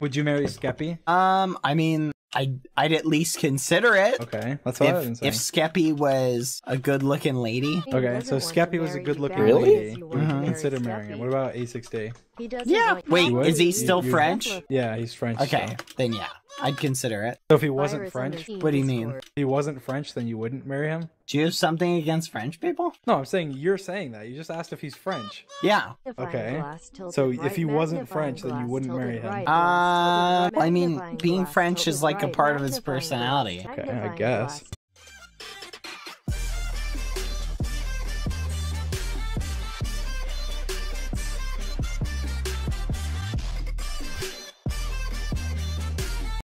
Would you marry Skeppy? Um, I mean, I'd I'd at least consider it. Okay, that's what I've been If Skeppy was a good looking lady. Okay, so Skeppy was a good-looking Really? lady. Would you Mhm. consider marrying him? What about A6D? Yeah. Wait, would? is he You- still you- French? Yeah, he's French. Okay, so- then yeah, I'd consider it. So if he wasn't French, What do you mean? if he wasn't French, then you wouldn't marry him? Do you have something against French people? No, I'm saying you're saying that. You just asked if he's French. Yeah. Okay. So if he wasn't French, then you wouldn't marry him. Uh, I mean, being French is like a part of his personality. Okay, I guess.